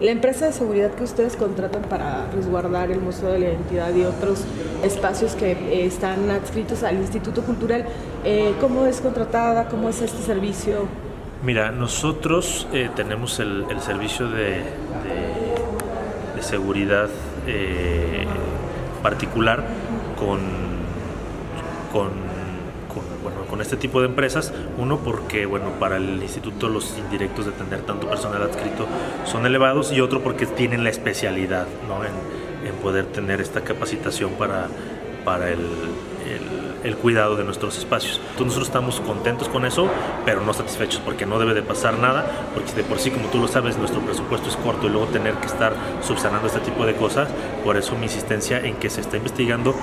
La empresa de seguridad que ustedes contratan para resguardar el Museo de la Identidad y otros espacios que eh, están adscritos al Instituto Cultural, eh, ¿cómo es contratada? ¿Cómo es este servicio? Mira, nosotros eh, tenemos el, servicio de, de seguridad particular con, con con este tipo de empresas. Uno, porque bueno, para el instituto los indirectos de tener tanto personal adscrito son elevados y otro porque tienen la especialidad ¿no? en, poder tener esta capacitación para, para el, el, cuidado de nuestros espacios. Entonces nosotros estamos contentos con eso, pero no satisfechos porque no debe de pasar nada, porque de por sí, como tú lo sabes, nuestro presupuesto es corto y luego tener que estar subsanando este tipo de cosas, por eso mi insistencia en que se está investigando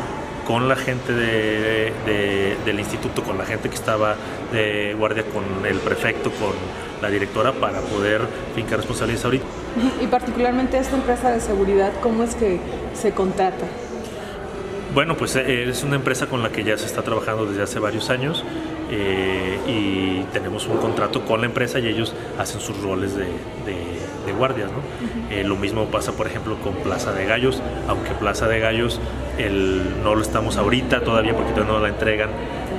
con la gente del instituto, con la gente que estaba de guardia, con el prefecto, con la directora, para poder fincar responsabilidades ahorita. Y particularmente esta empresa de seguridad, ¿cómo es que se contrata? Bueno, pues eh, es una empresa con la que ya se está trabajando desde hace varios años eh, y tenemos un contrato con la empresa y ellos hacen sus roles de, guardias. ¿no? Eh, lo mismo pasa, por ejemplo, con Plaza de Gallos, aunque Plaza de Gallos el, no lo estamos ahorita todavía porque todavía no la entregan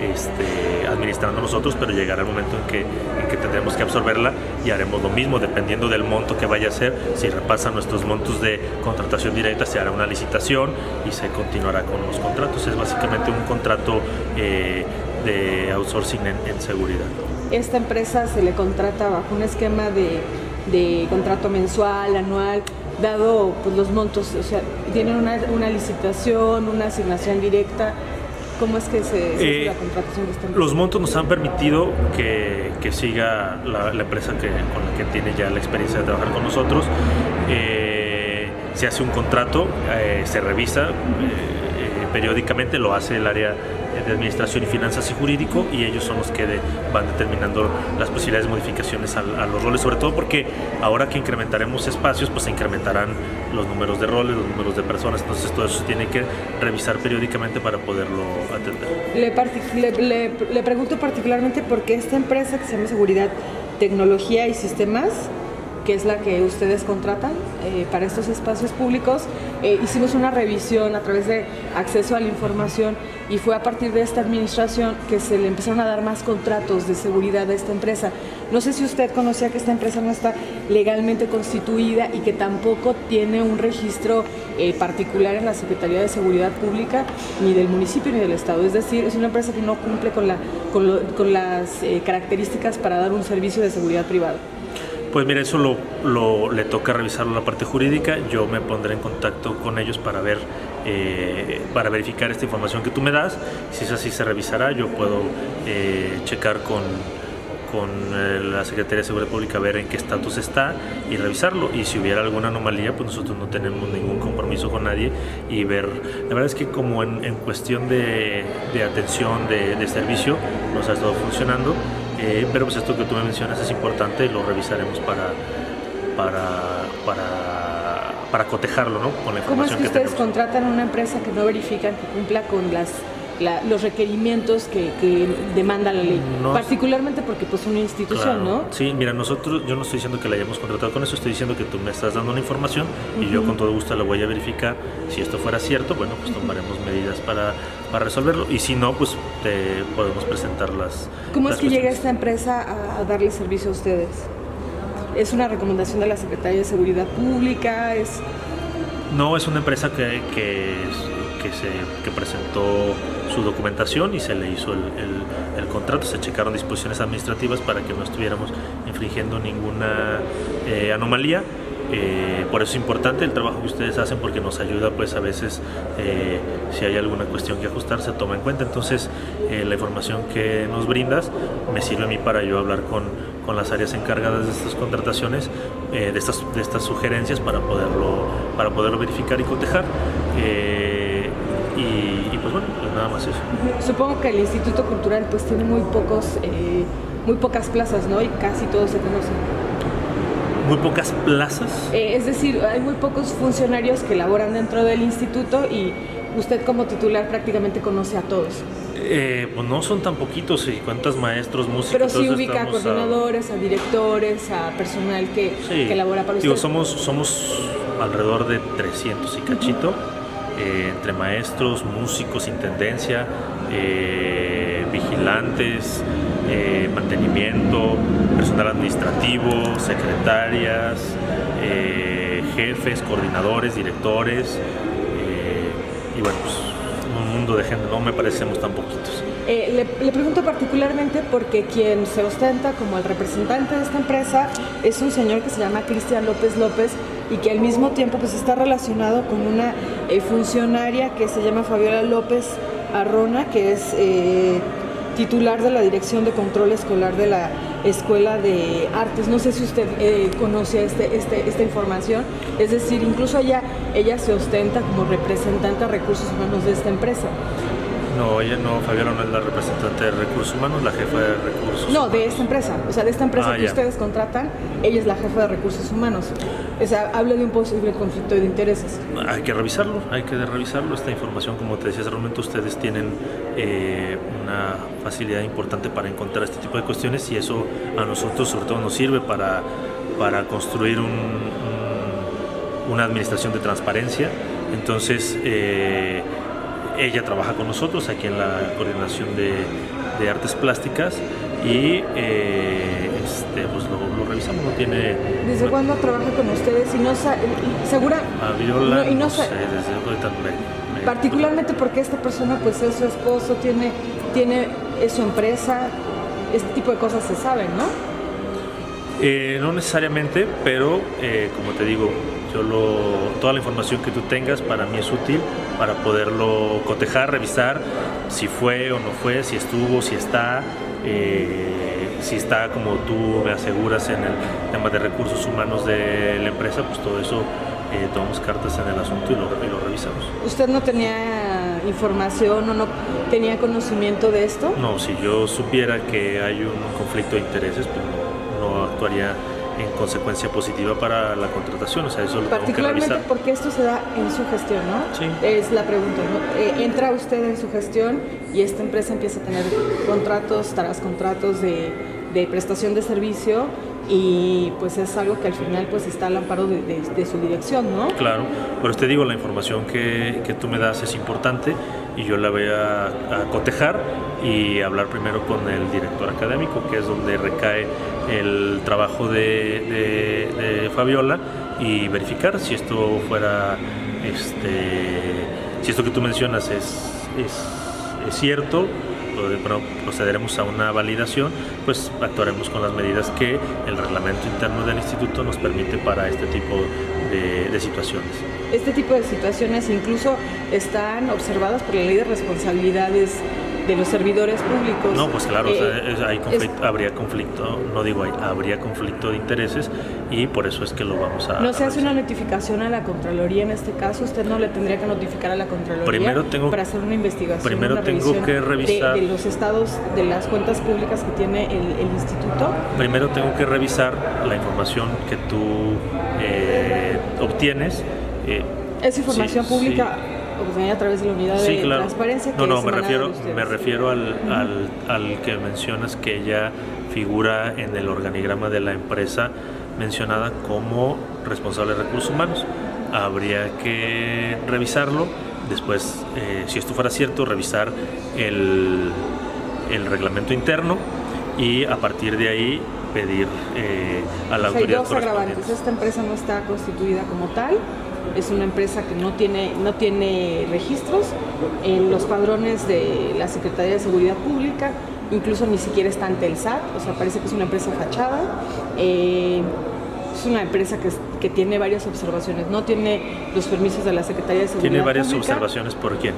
este, administrando nosotros, pero llegará el momento en que, en que tendremos que absorberla y haremos lo mismo dependiendo del monto que vaya a ser. Si repasan nuestros montos de contratación directa, se hará una licitación y se continuará con los contratos. Es básicamente un contrato eh, de outsourcing en, seguridad. Esta empresa se le contrata bajo un esquema de, de contrato mensual, anual dado pues, los montos, o sea, tienen una, una licitación, una asignación directa. ¿Cómo es que se, eh, la contratación de empresa? Los montos nos han permitido que, que siga la, empresa que, con la que tiene ya la experiencia de trabajar con nosotros. Eh, se hace un contrato, eh, se revisa periódicamente, lo hace el área de Administración y Finanzas y Jurídico y ellos son los que van determinando las posibilidades de modificaciones a, los roles, sobre todo porque ahora que incrementaremos espacios, pues se incrementarán los números de roles, los números de personas, entonces todo eso se tiene que revisar periódicamente para poderlo atender. Le, le pregunto particularmente por qué esta empresa que se llama Seguridad, Tecnología y Sistemas que es la que ustedes contratan eh, para estos espacios públicos. Eh, hicimos una revisión a través de acceso a la información y fue a partir de esta administración que se le empezaron a dar más contratos de seguridad a esta empresa. No sé si usted conocía que esta empresa no está legalmente constituida y que tampoco tiene un registro eh, particular en la Secretaría de Seguridad Pública, ni del municipio ni del Estado. Es decir, es una empresa que no cumple con, con, las características para dar un servicio de seguridad privada. Pues mira, eso lo, le toca revisarlo la parte jurídica. Yo me pondré en contacto con ellos para ver, eh, para verificar esta información que tú me das. Si es así, se revisará. Yo puedo eh, checar con, con eh, la Secretaría de Seguridad Pública ver en qué estatus está y revisarlo. Y si hubiera alguna anomalía, pues nosotros no tenemos ningún compromiso con nadie y ver. La verdad es que como en, cuestión de, atención, de, de servicio, nos ha estado funcionando. Eh, pero pues esto que tú me mencionas es importante y lo revisaremos para, para, para, para cotejarlo ¿no? con la información ¿Cómo es que, ustedes contratan una empresa que no verifican que cumpla con las los requerimientos que, demanda la ley, particularmente porque pues una institución, ¿no? Sí, mira, nosotros, yo no estoy diciendo que la hayamos contratado con eso, estoy diciendo que tú me estás dando una información y yo con todo gusto la voy a verificar. Si esto fuera cierto, bueno, pues tomaremos medidas para, para resolverlo y si no, pues te podemos presentar las... ¿Cómo es que llega esta empresa a, darle servicio a ustedes? ¿Es una recomendación de la Secretaría de Seguridad Pública? ¿Es... No, es una empresa que, que, que, se, que presentó su documentación y se le hizo el, el, contrato, se checaron disposiciones administrativas para que no estuviéramos infringiendo ninguna eh, anomalía. Eh, por eso es importante el trabajo que ustedes hacen porque nos ayuda pues a veces eh, si hay alguna cuestión que ajustar se toma en cuenta. Entonces la información que nos brindas me sirve a mí para yo hablar con, con las áreas encargadas de estas contrataciones de, estas, de estas sugerencias para poderlo, para poderlo verificar y cotejar y, pues bueno, pues nada más eso. Supongo que el Instituto Cultural pues tiene muy pocos, eh, muy pocas plazas, ¿no? Y casi todos se conocen. ¿Muy pocas plazas? Eh, es decir, hay muy pocos funcionarios que laboran dentro del instituto y usted como titular prácticamente conoce a todos. Eh, pues no son tan poquitos, y cuántos maestros, músicos. Pero sí ubica a coordinadores, a... directores, a personal que, que elabora para Digo, somos, somos alrededor de 300 y cachito, eh, entre maestros, músicos, intendencia, eh, vigilantes, mantenimiento, personal administrativo, secretarias, jefes, coordinadores, directores, y bueno, pues mundo de gente, no me parecemos tan poquitos. Eh, le, pregunto particularmente porque quien se ostenta como el representante de esta empresa es un señor que se llama Cristian López López y que al mismo tiempo pues está relacionado con una eh, funcionaria que se llama Fabiola López Arrona, que es eh, titular de la Dirección de Control Escolar de la Escuela de Artes. No sé si usted conoce este, este, esta información. Es decir, incluso ella, ella se ostenta como representante de recursos humanos de esta empresa. No, ella no, Fabiola no es la representante de recursos humanos, la jefa de recursos No, de esta empresa, o sea, de esta empresa ah, que ustedes contratan, ella es la jefa de recursos humanos. O sea, habla de un posible conflicto de intereses. Hay que revisarlo, hay que revisarlo. Esta información, como te decía hace un momento, ustedes tienen eh, una facilidad importante para encontrar este tipo de cuestiones y eso a nosotros sobre todo nos sirve para, para construir una administración de transparencia. Entonces, eh, ella trabaja con nosotros aquí en la coordinación de, artes plásticas y eh, este, pues lo, revisamos, no tiene... ¿Desde cuándo trabaja con ustedes? Y no ¿Segura? no, y no, sé, Particularmente porque esta persona pues es su esposo, tiene, tiene es su empresa, este tipo de cosas se saben, ¿no? Eh, no necesariamente, pero eh, como te digo, yo lo, toda la información que tú tengas para mí es útil para poderlo cotejar, revisar si fue o no fue, si estuvo, si está, eh, si está como tú me aseguras en el tema de recursos humanos de la empresa, pues todo eso eh, tomamos cartas en el asunto y lo, lo, revisamos. ¿Usted no tenía información o no tenía conocimiento de esto? No, si yo supiera que hay un conflicto de intereses, pues no actuaría en consecuencia positiva para la contratación. O sea, eso lo Particularmente porque esto se da en su gestión, ¿no? Sí. Es la pregunta, ¿no? Eh, entra usted en su gestión y esta empresa empieza a tener contratos tras contratos de, de prestación de servicio y pues es algo que al final pues está al amparo de, su dirección, ¿no? Claro, pero te digo, la información que, que, tú me das es importante y yo la voy a, a, cotejar y hablar primero con el director académico, que es donde recae el trabajo de, Fabiola y verificar si esto fuera, este, si esto que tú mencionas es, es cierto procederemos a una validación, pues actuaremos con las medidas que el reglamento interno del instituto nos permite para este tipo de, situaciones. Este tipo de situaciones incluso están observadas por la ley de responsabilidades de los servidores públicos. No, pues claro, habría conflicto, no digo hay, habría conflicto de intereses y por eso es que lo vamos a... ¿No se hace una notificación a la Contraloría en este caso? ¿Usted no le tendría que notificar a la Contraloría primero tengo, para hacer una investigación? Primero tengo que revisar... De, los estados, de las cuentas públicas que tiene el, instituto. Primero tengo que revisar la información que tú eh, obtienes. Eh, ¿Es información pública? a través de la unidad de transparencia. no, no, me refiero, me refiero al, al, que mencionas que ella figura en el organigrama de la empresa mencionada como responsable de recursos humanos. Habría que revisarlo, después, eh, si esto fuera cierto, revisar el, el, reglamento interno y a partir de ahí pedir eh, a la autoridad. Hay agravantes. Esta empresa no está constituida como tal es una empresa que no tiene, no tiene registros en los padrones de la Secretaría de Seguridad Pública, incluso ni siquiera está ante el SAT, o sea, parece que es una empresa fachada. Eh, es una empresa que, que, tiene varias observaciones, no tiene los permisos de la Secretaría de Seguridad ¿Tiene varias observaciones por quién?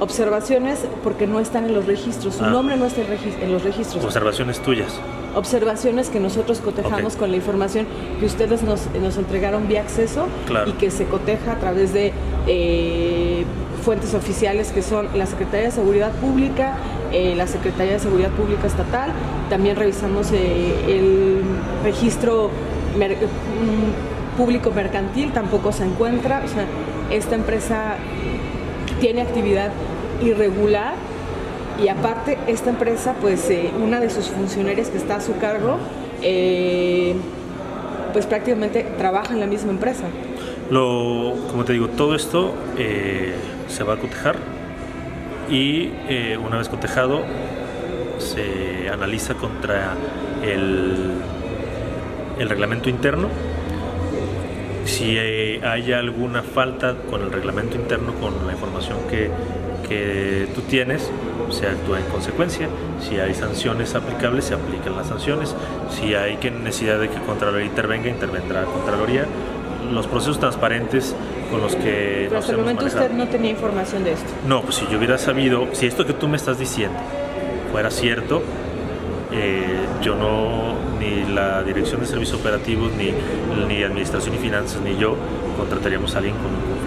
Observaciones porque no están en los registros, su ah. nombre no está en los registros. Observaciones tuyas. Observaciones que nosotros cotejamos con la información que ustedes nos, entregaron vía acceso y que se coteja a través de eh, fuentes oficiales que son la Secretaría de Seguridad Pública, eh, la Secretaría de Seguridad Pública Estatal, también revisamos eh, el registro mm, público mercantil, tampoco se encuentra, o sea, esta empresa tiene actividad irregular y aparte esta empresa, pues eh, una de sus funcionarias que está a su cargo, eh, pues prácticamente trabaja en la misma empresa. Lo, como te digo, todo esto eh, se va a cotejar y una vez cotejado se analiza contra el, el reglamento interno si hay alguna falta con el reglamento interno, con la información que, que tú tienes, se actúa en consecuencia. Si hay sanciones aplicables, se aplican las sanciones. Si hay que necesidad de que Contraloría intervenga, intervendrá Contraloría. Los procesos transparentes con los que... Pero hasta el momento usted no tenía información de esto. No, pues si yo hubiera sabido, si esto que tú me estás diciendo fuera cierto, eh, yo no, ni la Dirección de Servicios Operativos, ni, ni Administración y Finanzas, ni yo contrataríamos a alguien con